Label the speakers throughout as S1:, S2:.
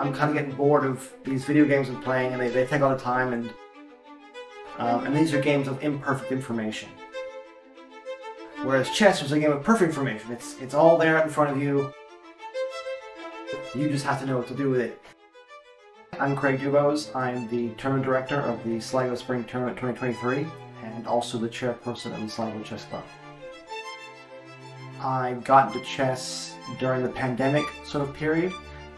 S1: I'm kind of getting bored of these video games I'm playing, and they, they take a lot of time, and um, and these are games of imperfect information. Whereas chess was a game of perfect information. It's it's all there in front of you. You just have to know what to do with it. I'm Craig Dubose. I'm the tournament director of the Sligo Spring Tournament 2023 and also the chairperson of the Sligo Chess Club. I got into chess during the pandemic sort of period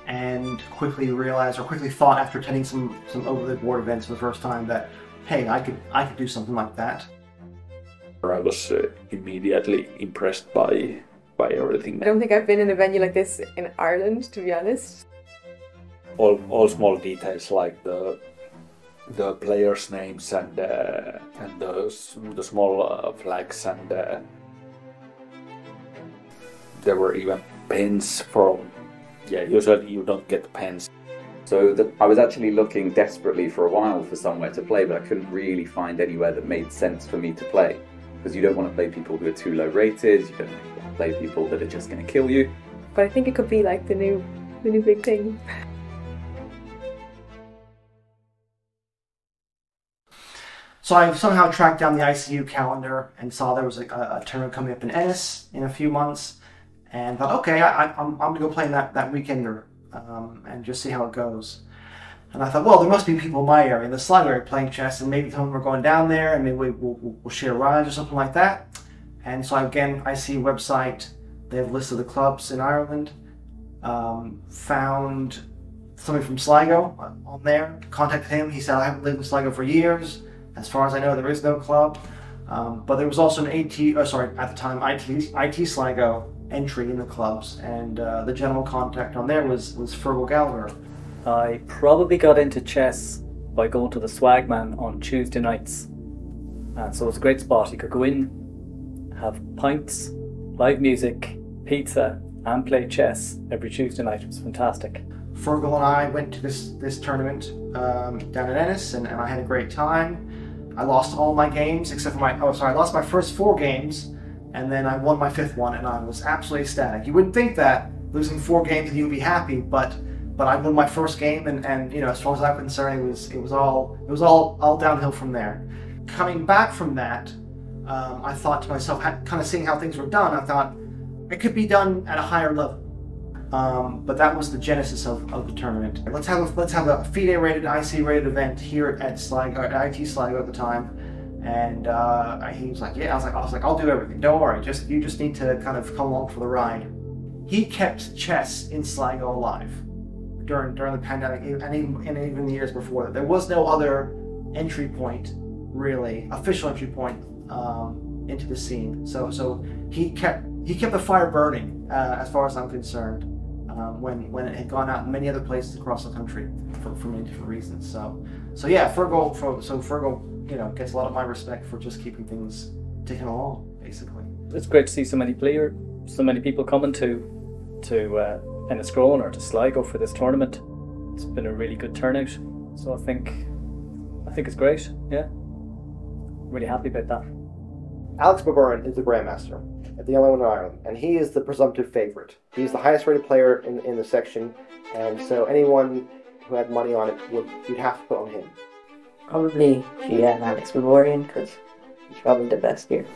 S1: and quickly realized or quickly thought after attending some, some over the board events for the first time that hey, I could I could do something like that.
S2: I was uh, immediately impressed by by everything.
S3: I don't think I've been in a venue like this in Ireland, to be honest.
S2: All, all small details like the the players' names and uh, and the the small uh, flags and uh, there were even pins for yeah. Usually you don't get pens.
S4: So the, I was actually looking desperately for a while for somewhere to play, but I couldn't really find anywhere that made sense for me to play because you don't want to play people who are too low rated. You don't want to play people that are just going to kill you.
S3: But I think it could be like the new, the new big thing.
S1: So I somehow tracked down the ICU calendar and saw there was a, a tournament coming up in Ennis in a few months, and thought, okay, I, am I'm, I'm gonna go play that that weekender um, and just see how it goes. And I thought, well, there must be people in my area, in the Sligo area, playing chess, and maybe some of them are going down there, and maybe we'll, we'll, we'll share rides or something like that. And so again, I see a website. They have a list of the clubs in Ireland. Um, found somebody from Sligo on there. Contacted him. He said, I haven't lived in Sligo for years. As far as I know, there is no club. Um, but there was also an AT, oh, sorry, at the time, IT, IT Sligo entry in the clubs, and uh, the general contact on there was, was Fergal Gallagher.
S5: I probably got into chess by going to the Swagman on Tuesday nights. And so it was a great spot. You could go in, have pints, live music, pizza, and play chess every Tuesday night. It was fantastic.
S1: Fergal and I went to this this tournament um, down in Ennis, and, and I had a great time. I lost all my games except for my oh sorry, I lost my first four games, and then I won my fifth one, and I was absolutely ecstatic. You wouldn't think that losing four games and you would be happy, but but I won my first game, and, and you know as far as I'm concerned, it was it was all it was all all downhill from there. Coming back from that, um, I thought to myself, kind of seeing how things were done, I thought it could be done at a higher level. Um, but that was the genesis of, of the tournament. Let's have a, let's have a FIDE rated, IC rated event here at Sligo, at IT Sligo at the time. And uh, he was like, yeah, I was like, I was like, I'll do everything. Don't worry. Just you just need to kind of come along for the ride. He kept chess in Sligo alive during during the pandemic, and even, and even the years before that. There was no other entry point, really, official entry point um, into the scene. So so he kept he kept the fire burning, uh, as far as I'm concerned um, when when it had gone out in many other places across the country for, for many different reasons. So so yeah, Fergal for, so Fergal you know gets a lot of my respect for just keeping things ticking along basically.
S5: It's great to see so many player, so many people coming to to uh, Enniscrone or to Sligo for this tournament. It's been a really good turnout. So I think I think it's great. Yeah, really happy about that.
S1: Alex Baburin is the grandmaster at the only one in Ireland, and he is the presumptive favorite. He's the highest rated player in, in the section, and so anyone who had money on it would you'd have to put on him.
S6: Probably yeah, Alex Baburin because he's probably the best here.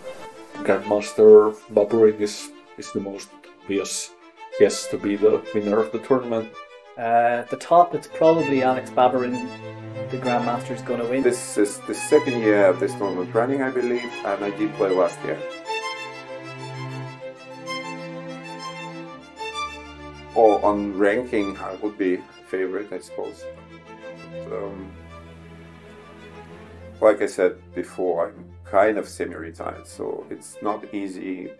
S2: Grandmaster Baburin is is the most obvious guess to be the winner of the tournament.
S5: Uh, at the top, it's probably Alex Baburin. The Grandmaster is going to win.
S7: This is the second year of this tournament running, I believe, and I did play last year. Or on ranking, I would be favorite, I suppose. Um, like I said before, I'm kind of semi-retired, so it's not easy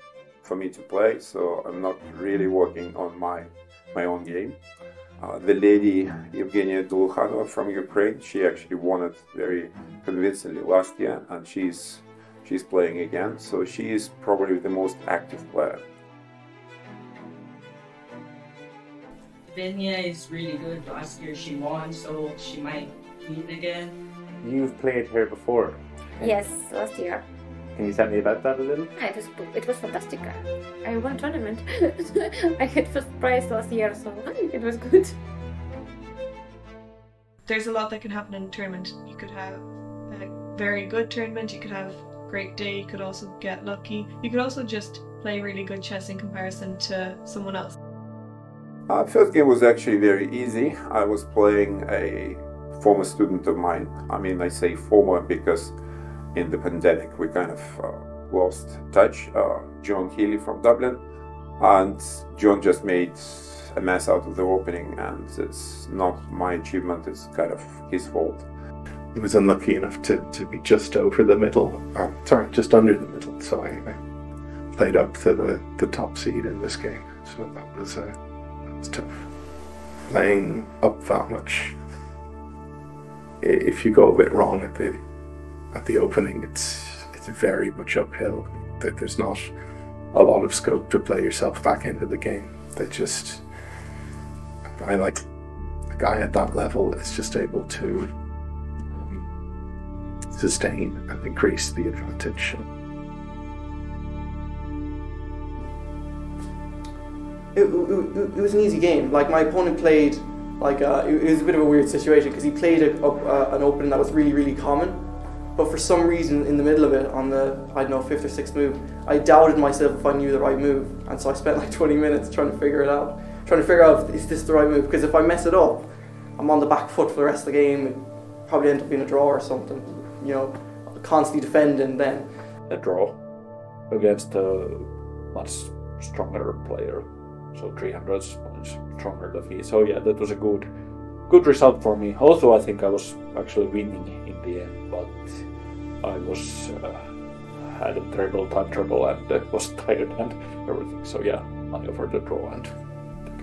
S7: for me to play. So I'm not really working on my my own game. Uh, the lady Evgeniya Doluhanova from Ukraine, she actually won it very convincingly last year, and she's she's playing again. So she is probably the most active player.
S8: Evgenia is really good. Last year she won, so she might win again.
S9: You've played here before.
S10: Yes, last year.
S9: Can you tell me about that a little?
S10: Yeah, it was it was fantastic. I won a tournament. I had first prize last year, so it was good.
S11: there's a lot that can happen in a tournament. You could have a very good tournament, you could have a great day, you could also get lucky. You could also just play really good chess in comparison to someone else.
S7: Uh, first game was actually very easy. I was playing a former student of mine. I mean, I say former because in the pandemic we kind of uh, lost touch. Uh, John Healy from Dublin, and John just made a mess out of the opening, and it's not my achievement. It's kind of his fault.
S12: He was unlucky enough to, to be just over the middle. Oh, sorry, just under the middle. So I, I played up to the, the top seed in this game. So that was uh, that was tough. Playing up that much. If you go a bit wrong at the at the opening, it's it's very much uphill. That There's not a lot of scope to play yourself back into the game. They just I like a guy at that level is just able to um, sustain and increase the advantage.
S13: it, it, it was an easy game. Like my opponent played, like uh, it, was a bit of a weird situation because he played a, up, uh, an opening that was really really common, but for some reason in the middle of it on the I don't know fifth or sixth move, I doubted myself if I knew the right move, and so I spent like 20 minutes trying to figure it out, trying to figure out if, is this the right move because if I mess it up, I'm on the back foot for the rest of the game. It probably end up being a draw or something. You know, constantly defending then.
S2: A draw against a much stronger player, so 300 points stronger than me. So yeah, that was a good, good result for me. Also, I think I was actually winning in the end, but I was uh, had a terrible time trouble and uh, was tired and everything. So yeah, I offered a draw and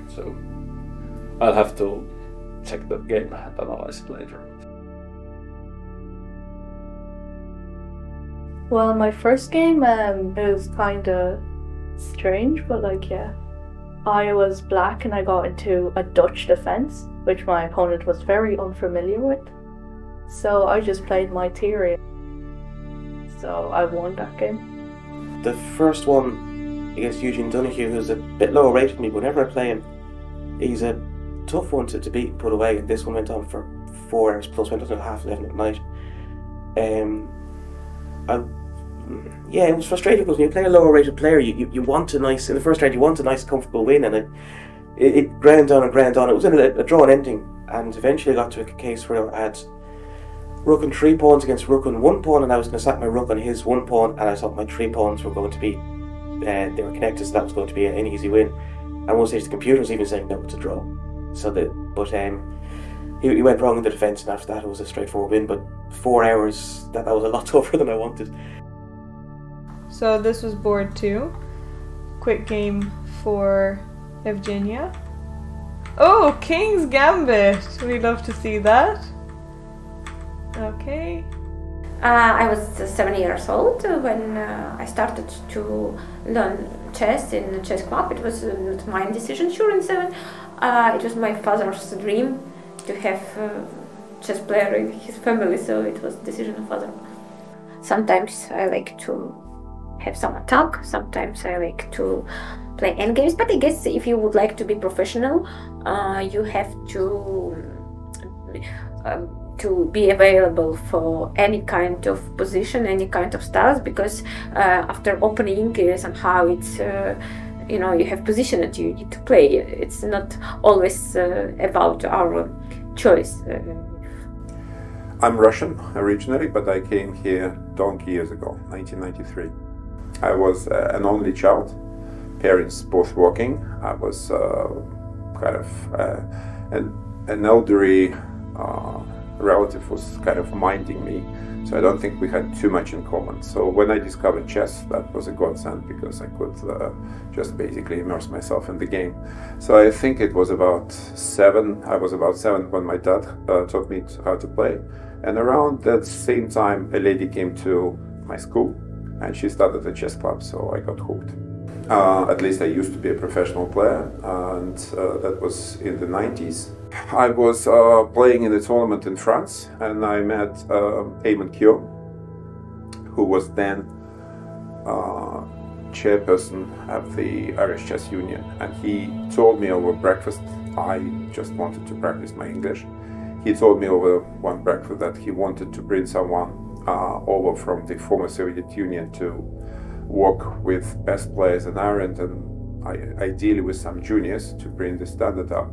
S2: so I'll have to check that game and analyze it later.
S14: Well, my first game, um, it was kind of strange, but like, yeah. I was black and I got into a Dutch defense, which my opponent was very unfamiliar with. So I just played my theory. So I won that game.
S15: The first one against Eugene Donahue, who's a bit lower rated than me, but whenever I play him, he's a tough one to, to beat and put away. And this one went on for four hours plus, went until half eleven at night. Um, I, yeah, it was frustrating because when you play a lower rated player, you, you, you want a nice, in the first round, you want a nice, comfortable win, and it, it, it ground on and ground on. It was in a, a drawn ending, and eventually I got to a case where I had rook and three pawns against rook and one pawn, and I was going to sack my rook on his one pawn, and I thought my three pawns were going to be, uh, they were connected, so that was going to be an easy win. And one stage the computer was even saying no, it's a draw. So that, but um, he, he went wrong in the defence, and after that it was a straightforward win. But four hours, that, that was a lot tougher than I wanted.
S11: So this was board two. Quick game for Evgeniya. Oh, King's Gambit! We love to see that. Okay.
S10: Uh, I was seven years old when uh, I started to learn chess in the chess club. It was uh, not my decision, sure, in seven. Uh, it was my father's dream to have a chess player in his family, so it was decision of father. Sometimes I like to have some attack. Sometimes I like to play end games. But I guess if you would like to be professional, uh, you have to um, to be available for any kind of position, any kind of styles. Because uh, after opening, uh, somehow it's you know you have position that you need to play. It's not always uh, about our choice.
S7: I'm Russian originally, but I came here donkey years ago, 1993. I was uh, an only child, parents both working. I was uh, kind of uh, an, an elderly relative was kind of minding me, so I don't think we had too much in common. So when I discovered chess, that was a godsend because I could uh, just basically immerse myself in the game. So I think it was about seven. I was about seven when my dad uh, taught me how to play, and around that same time, a lady came to my school, and she started a chess club. So I got hooked. Uh, at least I used to be a professional player, and uh, that was in the 90s. I was uh, playing in a tournament in France, and I met uh, Eamon Keogh, who was then uh, chairperson of the Irish Chess Union, and he told me over breakfast. I just wanted to practice my English. he told me over one breakfast that he wanted to bring someone uh, over from the former Soviet Union to work with best players in Ireland and ideally with some juniors to bring the standard up.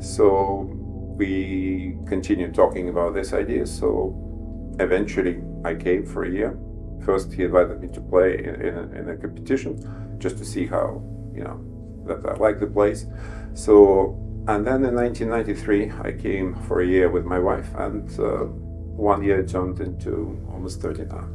S7: So we continued talking about this idea. So eventually I came for a year. First, he invited me to play in, in, a, in a competition just to see how, you know, that I like the place. So, and then in 1993, I came for a year with my wife, and uh, one year jumped into almost 30 now.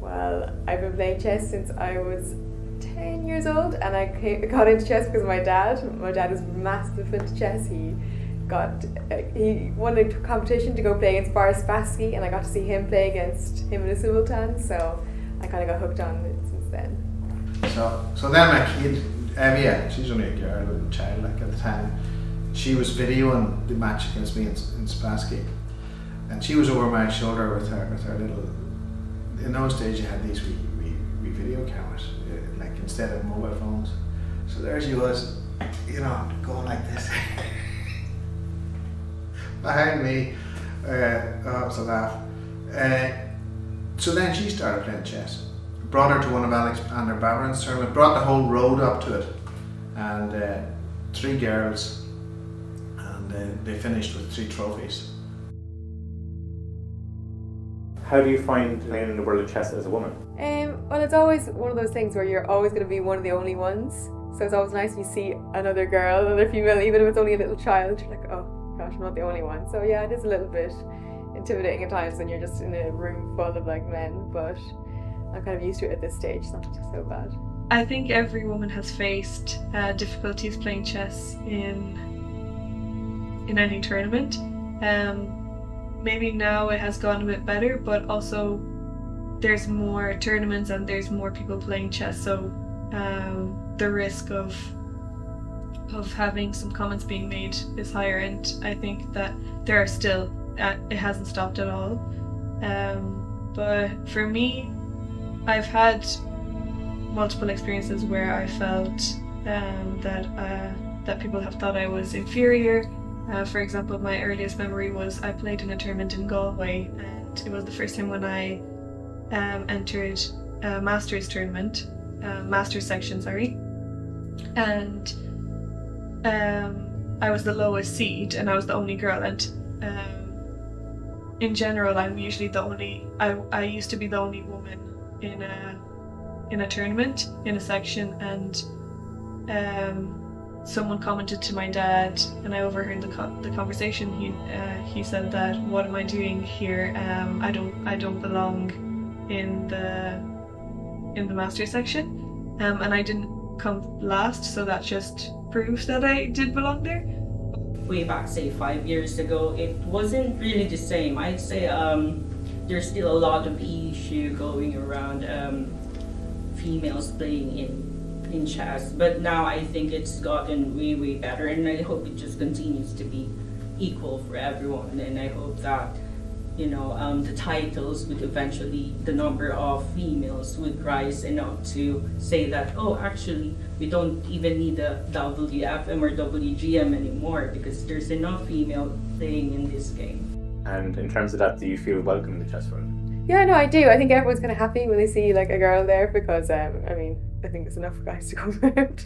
S3: Well, I've been playing chess since I was 10 years old, and I came, got into chess because of my dad. My dad is massive into chess. He got uh, he won a competition to go play against Boris Spassky, and I got to see him play against him in a simultan. So I kind of got hooked on it since then.
S16: So, so then my kid, um, yeah, she's only a girl, a child like at the time. She was videoing the match against me in, in Spassky, and she was over my shoulder with her with her little. In those days, you had these wee, wee, wee video cameras, uh, like instead of mobile phones. So there she was, you know, going like this behind me. Uh, oh, it was a laugh. Uh, so then she started playing chess brought her to one of Alexander Baburin's tournament, brought the whole road up to it, and uh, three girls, and uh, they finished with three trophies.
S9: How do you find playing in the world of chess as a woman?
S3: Um, well, it's always one of those things where you're always going to be one of the only ones. So it's always nice when you see another girl, another female, even if it's only a little child. You're like, oh gosh, I'm not the only one. So yeah, it is a little bit intimidating at times when you're just in a room full of like men, but I'm kind of used to it at this stage. It's not so bad.
S11: I think every woman has faced uh, difficulties playing chess in in any tournament. Um, maybe now it has gone a bit better, but also there's more tournaments and there's more people playing chess, so um, the risk of of having some comments being made is higher. And I think that there are still uh, it hasn't stopped at all. Um, but for me, I've had multiple experiences where I felt um, that uh, that people have thought I was inferior. Uh, for example, my earliest memory was I played in a tournament in Galway, and it was the first time when I um, entered a masters tournament, uh, masters section, sorry, and um, I was the lowest seed, and I was the only girl, and um, in general, I'm usually the only. I I used to be the only woman in a in a tournament in a section and um, someone commented to my dad and I overheard the, co- the conversation. He uh, he said that what am I doing here? Um, I don't I don't belong in the in the master section. Um, and I didn't come last so that just proves that I did belong there.
S8: Way back say five years ago it wasn't really the same. I'd say um, there's still a lot of issue going around um, females playing in in chess. But now I think it's gotten way way better, and I hope it just continues to be equal for everyone. And I hope that you know um, the titles would eventually the number of females would rise enough to say that oh actually we don't even need a WFM or WGM anymore because there's enough female playing in this game.
S9: And in terms of that, do you feel welcome in the chess world?
S3: Yeah, no, I do. I think everyone's kind of happy when they see like a girl there because, um, I mean, I think there's enough guys to come out.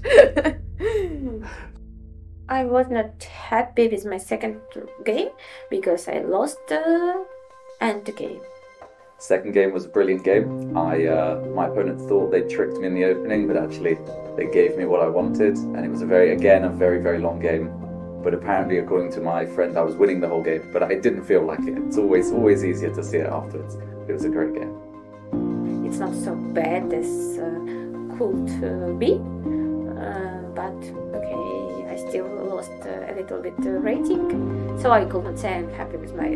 S10: I was not happy with my second game because I lost the end game.
S4: Second game was a brilliant game. I uh, my opponent thought they tricked me in the opening, but actually they gave me what I wanted, and it was a very again a very very long game. But apparently, according to my friend, I was winning the whole game, but I didn't feel like it. It's always always easier to see it afterwards. It was a great game.
S10: It's not so bad as uh, could uh, be, uh, but okay, I still lost uh, a little bit uh, rating, so I couldn't say I'm happy with my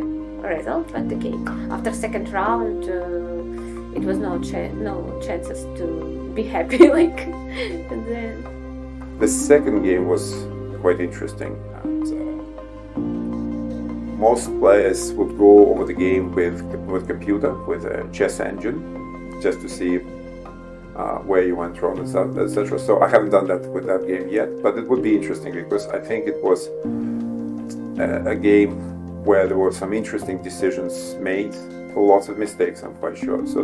S10: result. But okay, after second round, uh, it was no cha- no chances to be happy like. then
S7: The second game was quite interesting. Most players would go over the game with with computer with a chess engine, just to see uh, where you went wrong, etc. So I haven't done that with that game yet, but it would be interesting because I think it was a, a game where there were some interesting decisions made, lots of mistakes, I'm quite sure. So,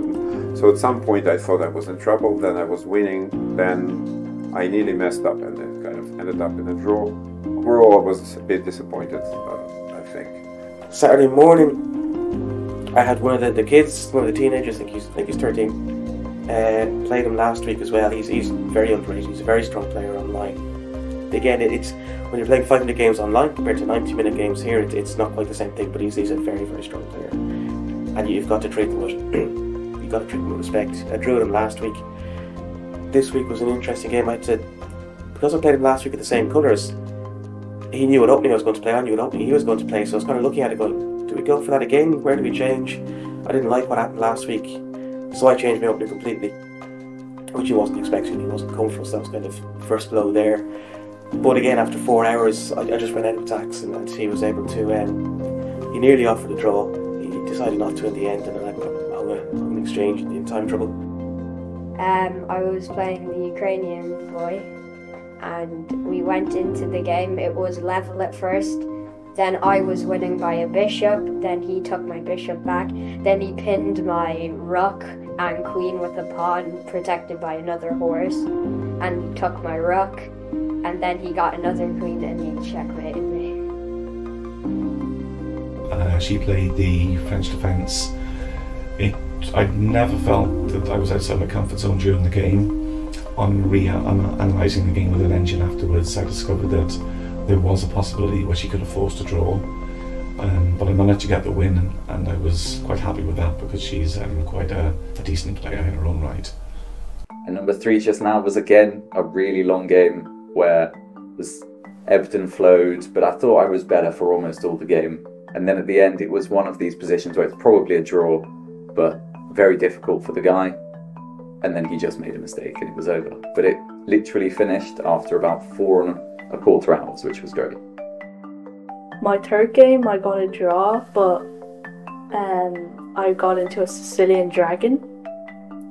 S7: so at some point I thought I was in trouble, then I was winning, then I nearly messed up and then kind of ended up in a draw. Overall, I was a bit disappointed, uh.
S15: Saturday morning, I had one of the, the kids, one of the teenagers, I think he's, I think he's 13, uh, played him last week as well. He's, he's very underrated, he's a very strong player online. Again, it, it's when you're playing 500 games online compared to 90 minute games here, it, it's not quite the same thing, but he's, he's a very, very strong player. And you've got to treat him with, you've got to treat him with respect. I drew him last week. This week was an interesting game. I had to, because I played him last week at the same colours, he knew what opening I was going to play, I knew what opening he was going to play, so I was kind of looking at it going, do we go for that again? Where do we change? I didn't like what happened last week, so I changed my opening completely, which he wasn't expecting, he wasn't comfortable, so that was kind of first blow there. But again, after four hours, I, I just ran out of attacks, and, and he was able to. Um, he nearly offered a draw. He decided not to in the end, and then I got an exchange in time trouble.
S17: Um, I was playing the Ukrainian boy, and we went into the game. It was level at first. Then I was winning by a bishop. Then he took my bishop back. Then he pinned my rook and queen with a pawn protected by another horse, and took my rook and then he got another queen and he checkmated me.
S18: Uh, she played the French defence. It, I never felt that I was outside my comfort zone during the game. On re-analysing the game with an engine afterwards, I discovered that there was a possibility where she could have forced a draw. Um, but I managed to get the win, and, I was quite happy with that because she's um, quite a, a decent player in her own right.
S4: And number three just now was again a really long game where was ebbed and flowed, but I thought I was better for almost all the game. And then at the end, it was one of these positions where it's probably a draw, but very difficult for the guy. And then he just made a mistake and it was over. But it literally finished after about four and a quarter hours, which was great.
S14: My third game, I got a draw, but um, I got into a Sicilian dragon.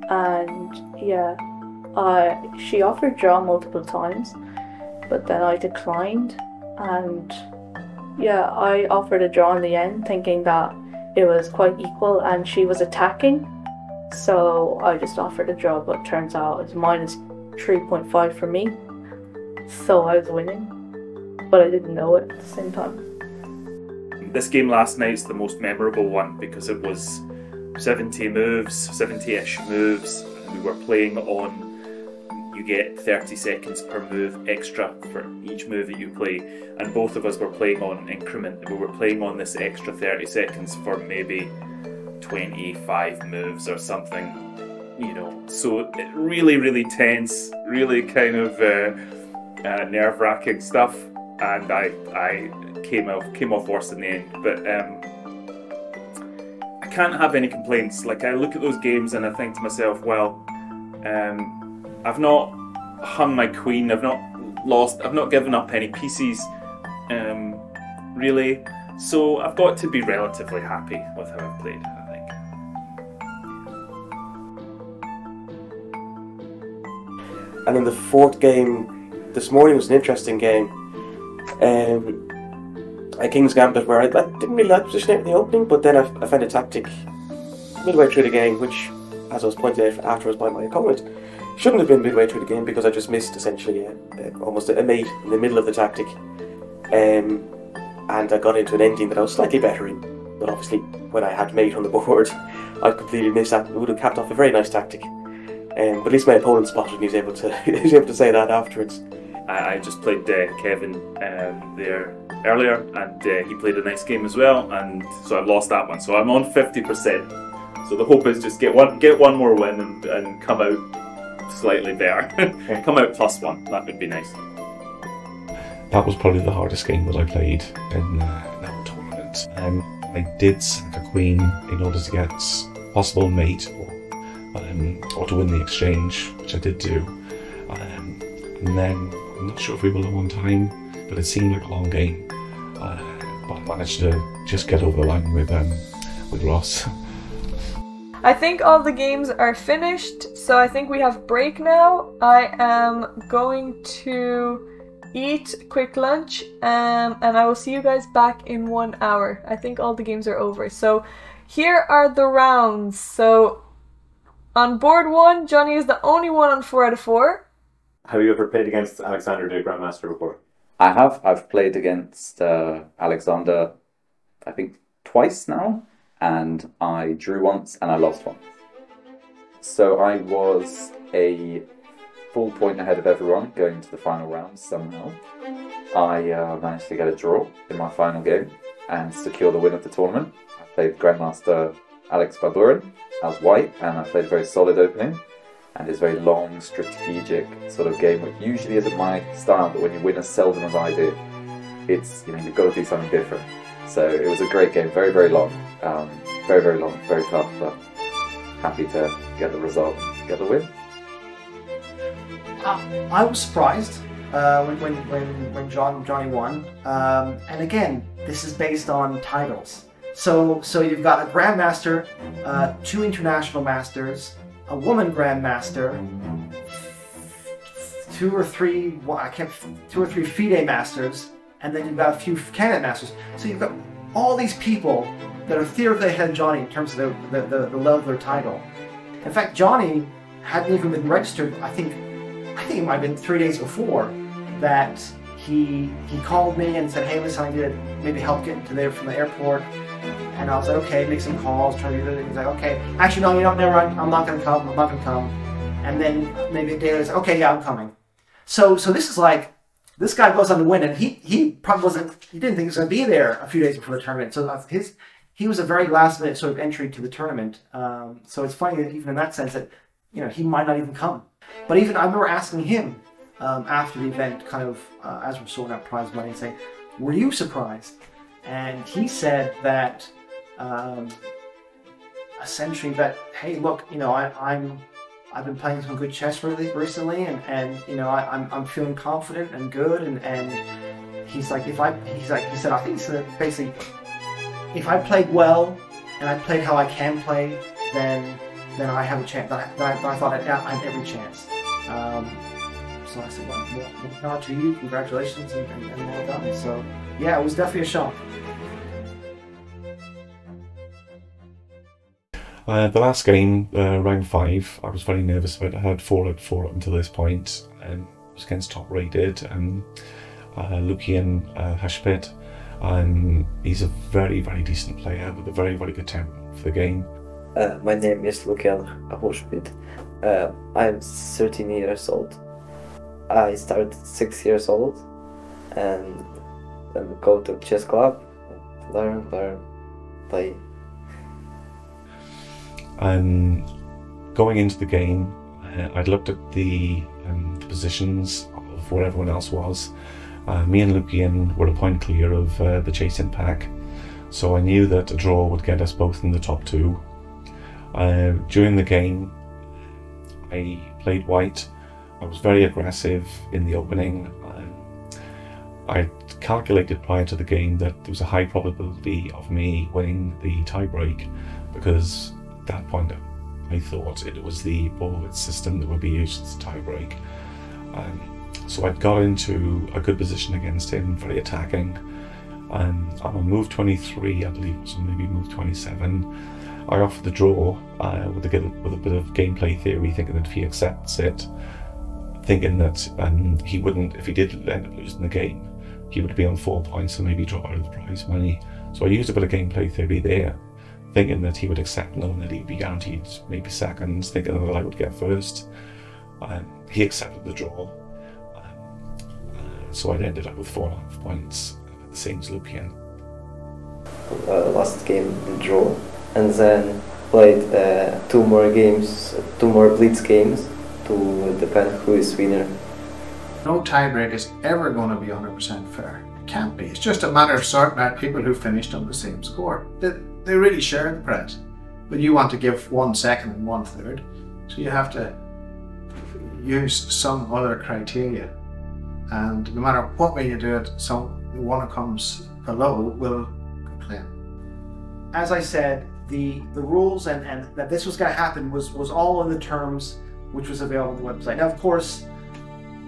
S14: And yeah, uh, she offered draw multiple times but then I declined. And yeah, I offered a draw in the end, thinking that it was quite equal and she was attacking. So I just offered a job, but turns out it's minus 3.5 for me. So I was winning, but I didn't know it at the same time.
S19: This game last night is the most memorable one because it was 70 moves, 70 ish moves, and we were playing on you get 30 seconds per move extra for each move that you play. And both of us were playing on an increment. We were playing on this extra 30 seconds for maybe 25 moves or something, you know. So really, really tense, really kind of uh, uh, nerve wracking stuff. And I, I came off came off worse in the end. But um, I can't have any complaints. Like I look at those games and I think to myself, well, um, I've not hung my queen. I've not lost. I've not given up any pieces, um, really. So I've got to be relatively happy with how I've played.
S15: And then the fourth game this morning was an interesting game. Um, a King's Gambit where I, I didn't really like positioning in the opening, but then I, I found a tactic midway through the game, which, as I was pointed out afterwards by my opponent, Shouldn't have been midway through the game because I just missed essentially a, a, almost a mate in the middle of the tactic. Um, and I got into an ending that I was slightly better in. But obviously, when I had mate on the board, I completely missed that. It would have capped off a very nice tactic. Um, but at least my opponent spotted and he was able to he was able to say that afterwards.
S19: I, I just played uh, Kevin um, there earlier, and uh, he played a nice game as well, and so I've lost that one. So I'm on fifty percent. So the hope is just get one get one more win and, and come out slightly better. Come out plus one. That would be nice.
S18: That was probably the hardest game that I played in, uh, that tournament. Um, I did sack a queen in order to get possible mate or, um, or to win the exchange, which I did do. Um, and then I'm not sure if we were low on time, but it seemed like a long game. Uh, but I managed to just get over the line with um, with Ross.
S20: I think all the games are finished, so I think we have break now. I am going to
S11: eat, quick lunch, um, and I will see you guys back in one hour. I think all the games are over. So here are the rounds. So on board one, Johnny is the only one on four out of four.
S9: Have you ever played against Alexander the Grandmaster before?
S4: I have. I've played against uh, Alexander, I think twice now, and I drew once and I lost once. So I was a full point ahead of everyone going to the final round somehow. I uh, managed to get a draw in my final game and secure the win of the tournament. I played Grandmaster Alex Baburin as white, and I played a very solid opening. And it's a very long, strategic sort of game, which usually isn't my style, but when you win as seldom as I do, it's, you know, you've got to do something different. So it was a great game, very, very long. Um, very, very long, very tough, but happy to get the result, get the win.
S1: Uh, I was surprised uh, when, when, when, when John Johnny won. Um, and again, this is based on titles. So so you've got a grandmaster, uh, two international masters, a woman grandmaster, two or three well, I can't two or three FIDE masters, and then you've got a few Canon masters. So you've got all these people that are theoretically ahead of Johnny in terms of the, the, the, the level of their title. In fact, Johnny hadn't even been registered. I think I think it might have been three days before that he he called me and said, "Hey, listen, I need to maybe help get to there from the airport." And I was like, "Okay, make some calls, try to do that." He's like, "Okay, actually, no, you know, never. I'm not gonna come. I'm not gonna come." And then maybe a day later, like, "Okay, yeah, I'm coming." So so this is like this guy goes on to win, and he he probably wasn't. He didn't think he was gonna be there a few days before the tournament. So his he was a very last minute sort of entry to the tournament. Um, so it's funny that even in that sense that you know he might not even come. But even I remember asking him um, after the event, kind of uh, as we're sorting out prize money, and saying, "Were you surprised?" And he said that um, essentially that, "Hey, look, you know, I, I'm." I've been playing some good chess really recently, and, and you know I, I'm, I'm feeling confident and good, and, and he's like if I he's like he said I think said basically if I played well and I played how I can play, then then I have a chance. Then I, I, thought I, I had every chance. Um, so I said, well, well, to you, congratulations, and, and, and well done. So yeah, it was definitely a shock.
S18: Uh, the last game, uh, round five, I was very nervous about. I had four out four up until this point. Um, it was against top rated um, uh, Lucian uh, Hashpit. Um, he's a very, very decent player with a very, very good temperament for the game.
S6: Uh, my name is Lukian Ahoshpit. Uh, I'm 13 years old. I started six years old and then go to chess club, learn, learn, play.
S18: Um, going into the game, uh, I'd looked at the, um, the positions of where everyone else was. Uh, me and Lucian were a point clear of uh, the chasing pack, so I knew that a draw would get us both in the top two. Uh, during the game, I played white. I was very aggressive in the opening. Um, I calculated prior to the game that there was a high probability of me winning the tiebreak because that point I thought it was the Buchholz system that would be used as a tiebreak. Um, so I'd got into a good position against him, very attacking. Um, I'm on move 23, I believe, so maybe move 27. I offered the draw uh, with, a, with a bit of gameplay theory, thinking that if he accepts it, thinking that um, he wouldn't, if he did end up losing the game, he would be on four points and maybe drop out of the prize money. So I used a bit of gameplay theory there, thinking that he would accept, knowing that he'd be guaranteed maybe second, thinking that I would get first. Um, he accepted the draw, so I'd ended up with four and a half points, at the same as Lucian.
S6: Uh, last game in draw, and then played uh, two more games, two more blitz games to depend who is winner.
S16: No tiebreak is ever going to be 100% fair. It can't be. It's just a matter of sorting out people who finished on the same score. They, they really share the prize. But you want to give one second and one third, so you have to use some other criteria and no matter what way you do it, some one who comes below will complain.
S1: As I said, the the rules and, and that this was going to happen was was all in the terms which was available on the website. Now, of course,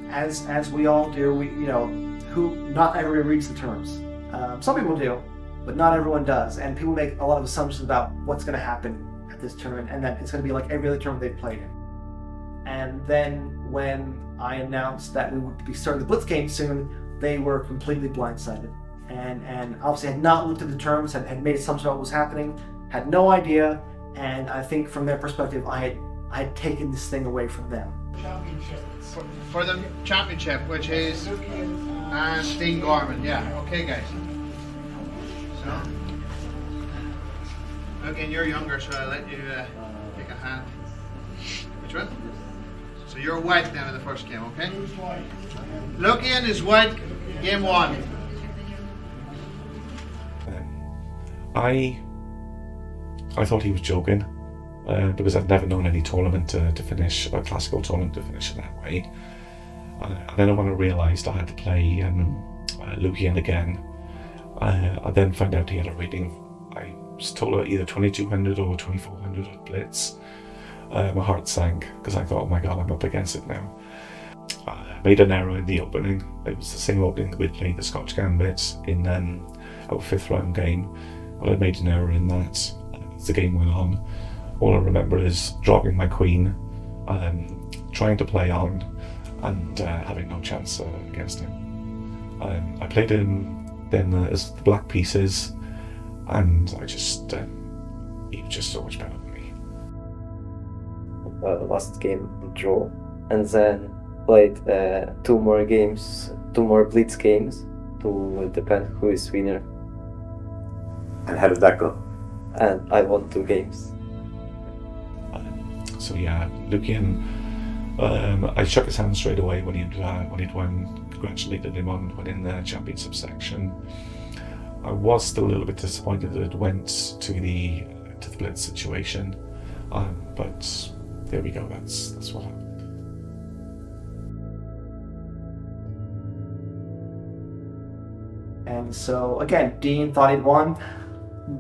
S1: as as we all do, we you know, who not everybody reads the terms. Um, some people do, but not everyone does, and people make a lot of assumptions about what's going to happen at this tournament, and that it's going to be like every other tournament they've played in. And then when I announced that we would be starting the Blitz game soon, they were completely blindsided, and and obviously had not looked at the terms, had, had made assumptions about what was happening, had no idea, and I think from their perspective, I had I had taken this thing away from them.
S16: For, for the championship, which is uh, and Dean Gorman. Yeah. Okay, guys. So, again, you're younger, so I'll let you uh, take a hand. Which one? So you're white now in the first game, okay? Lucian is white, game one.
S18: I I thought he was joking uh, because I've never known any tournament to, to finish a classical tournament to finish in that way. Uh, and then when I realised I had to play um, uh, Lucian again, uh, I then found out he had a rating. I was told either 2200 or 2400 at Blitz. Uh, my heart sank because I thought, oh my god, I'm up against it now. I made an error in the opening. It was the same opening that we'd played the Scotch Gambit in um, our fifth round game. But I made an error in that as the game went on. All I remember is dropping my queen, um, trying to play on, and uh, having no chance uh, against him. Um, I played him then uh, as the black pieces, and I just um, he was just so much better than me.
S6: uh, last game draw, and then played uh, two more games, two more blitz games to depend who is winner.
S4: And how did that go?
S6: And I won two games.
S18: So yeah, Lucian, um, I shook his hand straight away when he'd uh, when he'd won. Congratulated him on winning the championship section. I was still a little bit disappointed that it went to the to the blitz situation, um, but there we go. That's that's what happened.
S1: And so again, Dean thought he'd won.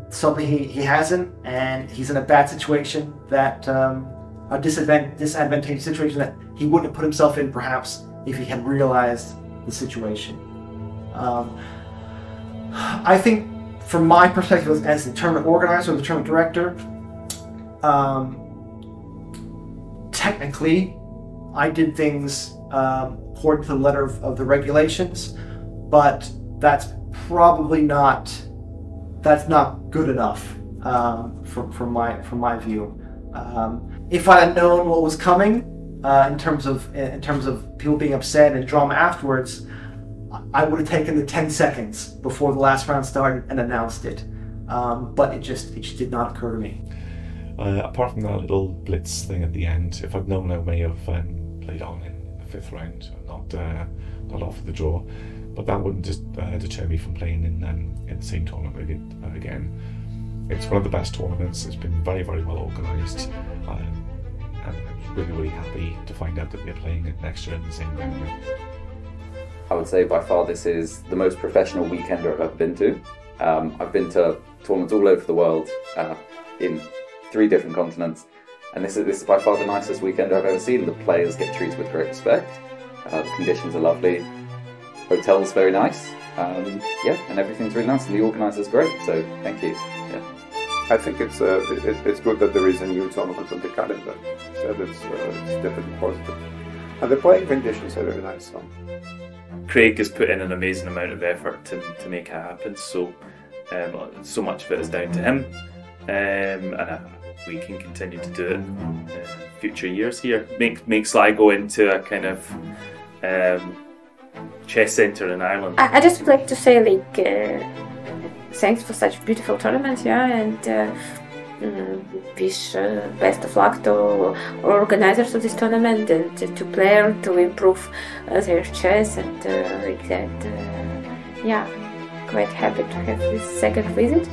S1: Something he, he hasn't, and he's in a bad situation that um, a disadvant- disadvantageous situation that he wouldn't have put himself in perhaps if he had realized the situation. Um, I think, from my perspective as, the tournament organizer or the tournament director, um, technically, I did things um, according to the letter of, of the regulations, but that's probably not that's not good enough um, from, from my from my view. Um, if I had known what was coming uh, in terms of in terms of people being upset and drama afterwards, I would have taken the ten seconds before the last round started and announced it. Um, but it just it just did not occur to me.
S18: Uh, apart from that little blitz thing at the end, if I'd known, I may have um, played on in the fifth round, not uh, not off the draw. But that wouldn't just uh, deter me from playing in um, in the same tournament again, uh. It's one of the best tournaments. It's been very very well organised, um, I'm really really happy to find out that we're playing it next year in the same venue.
S4: I would say by far this is the most professional weekender I've ever been to. Um, I've been to tournaments all over the world uh, in three different continents, and this is this is by far the nicest weekender I've ever seen. The players get treated with great respect. Uh, the conditions are lovely. Hotel's very nice. Um, yeah, and everything's really nice, and the organiser's great. So thank you. Yeah.
S7: I think it's uh, it, it's good that there is a new tournament on the calendar. So that's uh, it's definitely positive. And the playing conditions are very nice. So.
S19: Craig has put in an amazing amount of effort to, to make it happen. So um, so much of it is down to him, um, and uh, we can continue to do it in future years here. Make make Sligo into a kind of um, chess centre in Ireland.
S10: I, I just would like to say, like, uh, thanks for such beautiful tournament, yeah, and uh, mm, wish uh, best of luck to organizers of this tournament and to, players to improve uh, their chess and uh, like that. Uh, yeah, quite happy to have this second visit.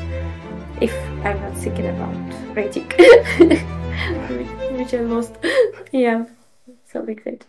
S10: If I'm not thinking about rating, which I lost. yeah, so like that.